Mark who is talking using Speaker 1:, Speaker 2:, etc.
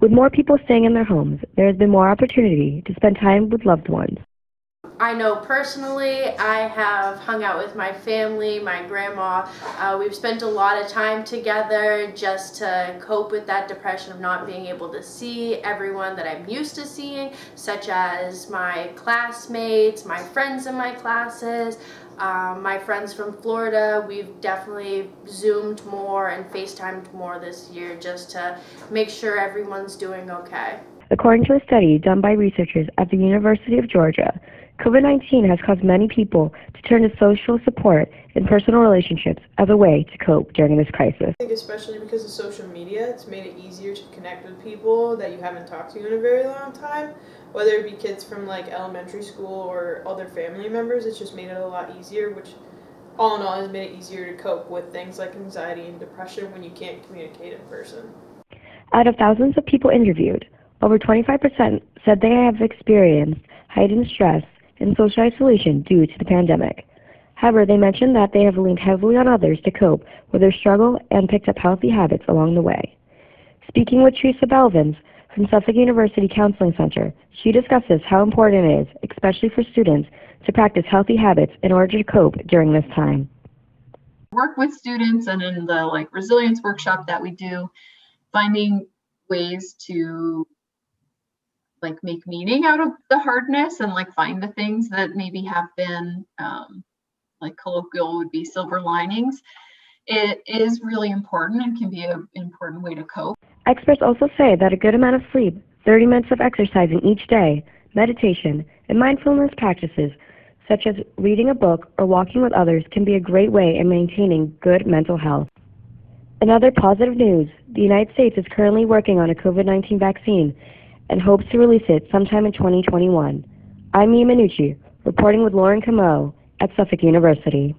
Speaker 1: With more people staying in their homes, there has been more opportunity to spend time with loved ones.
Speaker 2: I know personally, I have hung out with my family, my grandma. Uh, we've spent a lot of time together just to cope with that depression of not being able to see everyone that I'm used to seeing, such as my classmates, my friends in my classes, um, my friends from Florida. We've definitely Zoomed more and FaceTimed more this year just to make sure everyone's doing okay.
Speaker 1: According to a study done by researchers at the University of Georgia, COVID 19 has caused many people to turn to social support and personal relationships as a way to cope during this crisis.
Speaker 3: I think, especially because of social media, it's made it easier to connect with people that you haven't talked to in a very long time. Whether it be kids from like elementary school or other family members, it's just made it a lot easier, which all in all has made it easier to cope with things like anxiety and depression when you can't communicate in person.
Speaker 1: Out of thousands of people interviewed, over 25% said they have experienced heightened stress and social isolation due to the pandemic. However, they mentioned that they have leaned heavily on others to cope with their struggle and picked up healthy habits along the way. Speaking with Teresa Belvins from Suffolk University Counseling Center, she discusses how important it is, especially for students, to practice healthy habits in order to cope during this time.
Speaker 4: Work with students and in the like resilience workshop that we do, finding ways to like make meaning out of the hardness and like find the things that maybe have been um, like colloquial would be silver linings it is really important and can be an important way to cope.
Speaker 1: Experts also say that a good amount of sleep 30 minutes of exercising each day meditation and mindfulness practices such as reading a book or walking with others can be a great way in maintaining good mental health. In other positive news, the United States is currently working on a COVID 19 vaccine and hopes to release it sometime in 2021. I'm Mia Minnucci, reporting with Lauren Comeau at Suffolk University.